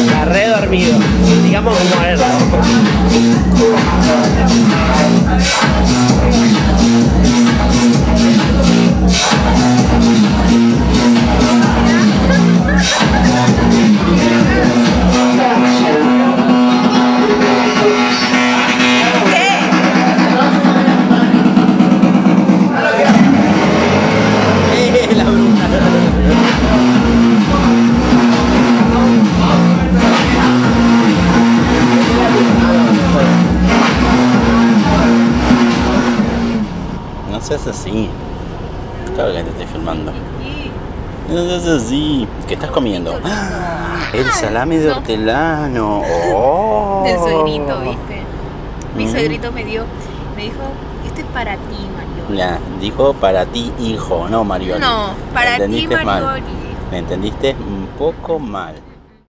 Está re dormido. Digamos. Eh, No seas así. Claro que te estoy filmando. No seas así. ¿Qué estás comiendo? ¡Ah! El salame de hortelano. ¡Oh! Del suegrito, ¿viste? Mi Mm. suegrito me dio, me dijo, esto es para ti, Mario. Ya, dijo para ti, hijo, no Marioli. No, para ti. Marioli. Me entendiste un poco mal.